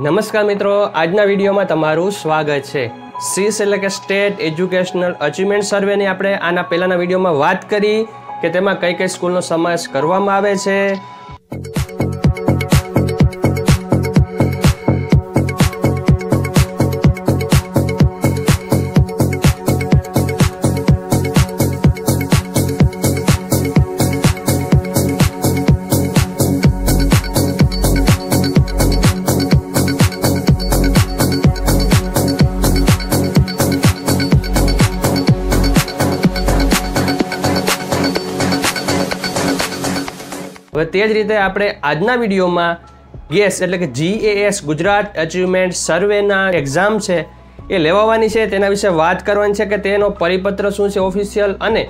નમસ્કાર મિત્રો, આજના વિડીયોમાં તમારું સ્વાગત છે. સીસ એટલે કે સ્ટેટ એજ્યુકેશનલ અચીવમેન્ટ સર્વેની આપણે આના પહેલાના વિડીયોમાં વાત કરી કે તેમાં કઈ કઈ સ્કૂલનો સમાવેશ કરવામાં આવે છે. હવે તે જ રીતે આપણે આજના વિડીયોમાં ગેસ એટલે કે જીએએસ ગુજરાત અચીવમેન્ટ સર્વેના એક્ઝામ છે એ લેવાવાની છે. તેના વિશે વાત કરવાની છે કે તેનો પરિપત્ર શું છે ઓફિશિયલ અને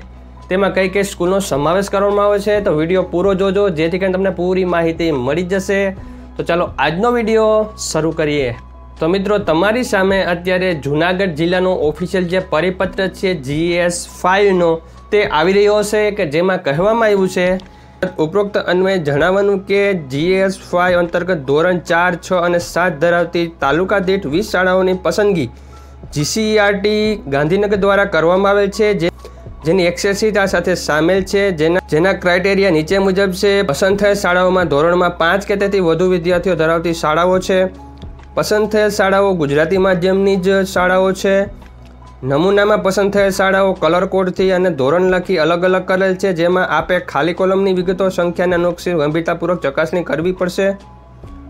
તેમાં કઈ કઈ સ્કૂલનો સમાવેશ કરવામાં આવે છે. તો વીડિયો પૂરો જોજો, જેથી કરીને તમને પૂરી માહિતી મળી જશે. તો ચાલો આજનો વીડિયો શરૂ કરીએ. તો મિત્રો, તમારી સામે અત્યારે જુનાગઢ જિલ્લાનો ઓફિશિયલ જે પરિપત્ર છે જીએસ ફાઇવનો તે આવી રહ્યો છે કે જેમાં કહેવામાં આવ્યું છે ઉપરોક્ત અન્વયે જણાવવાનું કે જીએસ ફાઇવ અંતર્ગત ધોરણ ચાર, છ અને સાત ધરાવતી તાલુકા દીઠ વીસ શાળાઓની પસંદગી જીસીઈઆરટી ગાંધીનગર દ્વારા કરવામાં આવેલ છે, જે જેની એક્સેસિતા સાથે સામેલ છે, જેના જેના ક્રાઇટેરિયા નીચે મુજબ છે. પસંદ થયેલ શાળાઓમાં ધોરણમાં પાંચ કે તેથી વધુ વિદ્યાર્થીઓ ધરાવતી શાળાઓ છે. પસંદ થયેલ શાળાઓ ગુજરાતી માધ્યમની જ શાળાઓ છે. નમૂનામાં પસંદ થયેલ શાળાઓ કલર કોડથી અને ધોરણ લખી અલગ અલગ કરેલ છે, જેમાં આપે ખાલી કોલમની વિગતો, સંખ્યાને અનુક્ષી ગંભીરતાપૂર્વક ચકાસણી કરવી પડશે.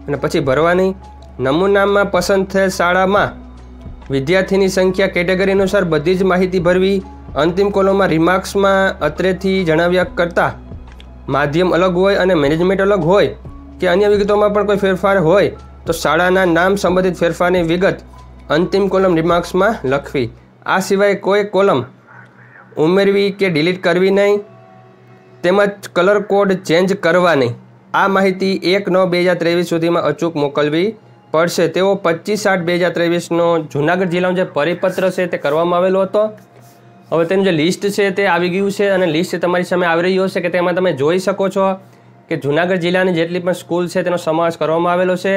અને પછી ભરવાની. નમૂનામાં પસંદ થયેલ શાળામાં વિદ્યાર્થીની સંખ્યા કેટેગરી અનુસાર બધી જ માહિતી ભરવી, અંતિમ કોલમમાં રિમાર્ક્સમાં અત્રેથી જણાવ્યા કરતાં માધ્યમ અલગ હોય અને મેનેજમેન્ટ અલગ હોય કે અન્ય વિગતોમાં પણ કોઈ ફેરફાર હોય, તો શાળાના નામ સંબંધિત ફેરફારની વિગત અંતિમ કોલમ રિમાર્ક્સમાં લખવી. આ સિવાય કોઈ કોલમ ઉમેરવી કે ડિલીટ કરવી નહીં, તેમજ કલર કોડ ચેન્જ કરવા નહીં. આ માહિતી એક નવ બે હજાર ત્રેવીસ સુધીમાં અચૂક મોકલવી પડશે. તેઓ પચીસ આઠ બે હજાર ત્રેવીસનો જૂનાગઢ જિલ્લાનો જે પરિપત્ર છે તે કરવામાં આવેલો હતો. હવે તેનું જે લિસ્ટ છે તે આવી ગયું છે અને લિસ્ટ તમારી સામે આવી રહ્યું છે કે તેમાં તમે જોઈ શકો છો કે જૂનાગઢ જિલ્લાની જેટલી પણ સ્કૂલ છે તેનો સમાવેશ કરવામાં આવેલો છે.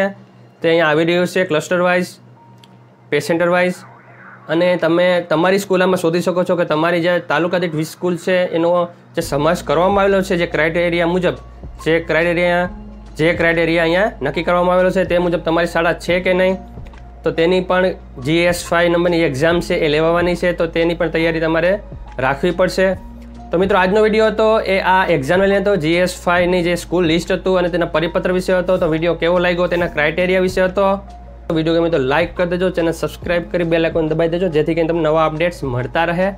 તે અહીંયા આવી રહ્યો છે ક્લસ્ટર વાઇઝ પેસેન્ટર વાઇઝ અને તમે તમારી સ્કૂલમાં શોધી શકો છો કે તમારી જે તાલુકા દીઠ સ્કૂલ છે, એનો જે સમાવેશ કરવામાં આવેલો છે, જે ક્રાઇટેરિયા મુજબ, જે ક્રાઇટેરિયા જે ક્રાઇટેરિયા અહીંયા નક્કી કરવામાં આવેલો છે તે મુજબ તમારી શાળા છે કે નહીં? તો તેની પણ જીએસ ફાઇવ નંબરની એક્ઝામ છે એ લેવાની છે, તો તેની પણ તૈયારી તમારે રાખવી પડશે. તો મિત્રો, આજનો વીડિયો હતો, એ આ એક્ઝામ લઈને હતો જીએસ ફાઈવની જે સ્કૂલ લિસ્ટ હતું અને તેના પરિપત્ર વિશે હતો, તો વીડિયો કેવો લાગ્યો, તેના ક્રાઇટેરિયા વિશે હતો. વીડિયો ગમે તો લાઇક કરી દેજો ચેનલ સબસ્ક્રાઇબ કરી બેલ આઇકોન દબાવી દેજો, જેથી કરીને તમને નવા અપડેટ્સ મળતા રહે.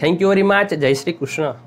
થેન્ક યુ વેરી મચ જય શ્રી કૃષ્ણ.